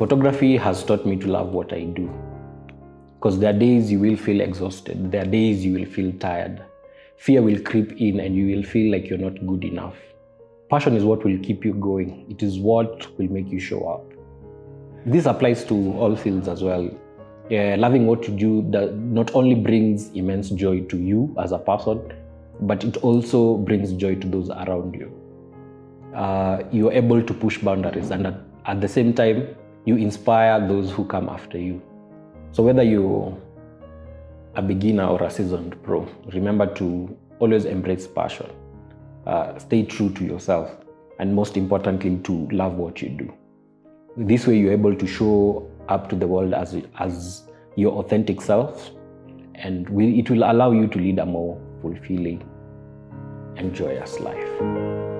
Photography has taught me to love what I do. Because there are days you will feel exhausted, there are days you will feel tired. Fear will creep in and you will feel like you're not good enough. Passion is what will keep you going, it is what will make you show up. This applies to all fields as well. Loving what you do that not only brings immense joy to you as a person, but it also brings joy to those around you. Uh, you're able to push boundaries, and at, at the same time, you inspire those who come after you. So, whether you're a beginner or a seasoned pro, remember to always embrace passion, uh, stay true to yourself, and most importantly, to love what you do. This way, you're able to show up to the world as, as your authentic self, and will, it will allow you to lead a more fulfilling and joyous life.